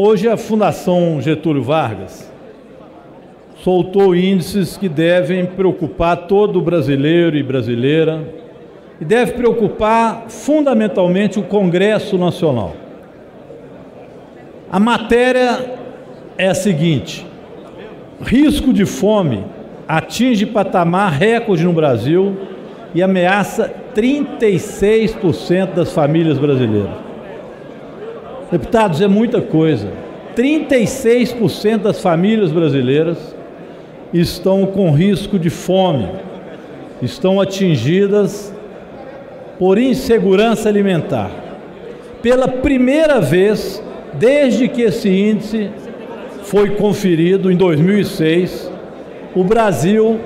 Hoje a Fundação Getúlio Vargas soltou índices que devem preocupar todo brasileiro e brasileira e deve preocupar fundamentalmente o Congresso Nacional. A matéria é a seguinte: risco de fome atinge patamar recorde no Brasil e ameaça 36% das famílias brasileiras. Deputados, é muita coisa. 36% das famílias brasileiras estão com risco de fome, estão atingidas por insegurança alimentar. Pela primeira vez, desde que esse índice foi conferido em 2006, o Brasil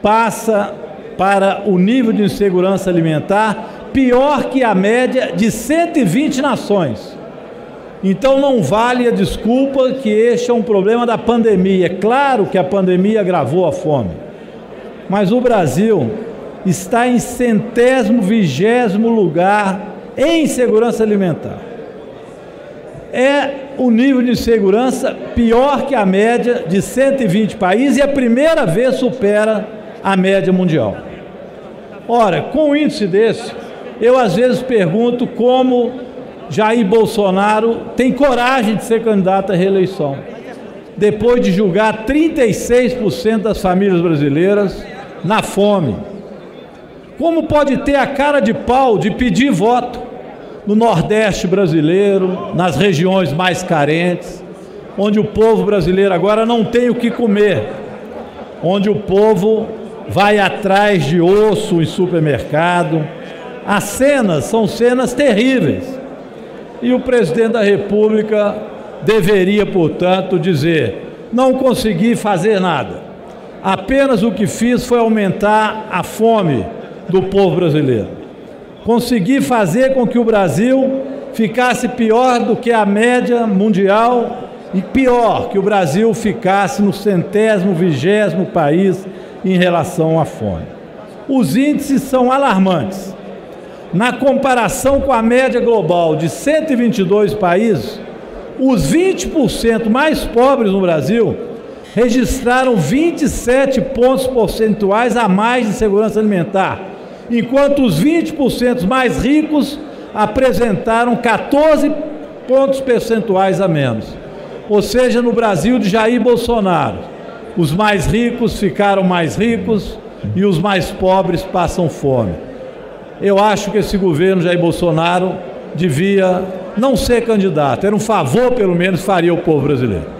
passa para o nível de insegurança alimentar pior que a média de 120 nações. Então não vale a desculpa que este é um problema da pandemia. É claro que a pandemia agravou a fome. Mas o Brasil está em centésimo vigésimo lugar em segurança alimentar. É o nível de segurança pior que a média de 120 países e a primeira vez supera a média mundial. Ora, com um índice desse, eu às vezes pergunto como Jair Bolsonaro tem coragem de ser candidato à reeleição, depois de julgar 36% das famílias brasileiras na fome. Como pode ter a cara de pau de pedir voto no Nordeste brasileiro, nas regiões mais carentes, onde o povo brasileiro agora não tem o que comer, onde o povo vai atrás de osso em supermercado. As cenas são cenas terríveis. E o presidente da República deveria, portanto, dizer: não consegui fazer nada. Apenas o que fiz foi aumentar a fome do povo brasileiro. Consegui fazer com que o Brasil ficasse pior do que a média mundial e pior, que o Brasil ficasse no centésimo, vigésimo país em relação à fome. Os índices são alarmantes. Na comparação com a média global de 122 países, os 20% mais pobres no Brasil registraram 27 pontos percentuais a mais de segurança alimentar enquanto os 20% mais ricos apresentaram 14 pontos percentuais a menos. Ou seja, no Brasil de Jair Bolsonaro, os mais ricos ficaram mais ricos e os mais pobres passam fome. Eu acho que esse governo Jair Bolsonaro devia não ser candidato, era um favor, pelo menos, faria o povo brasileiro.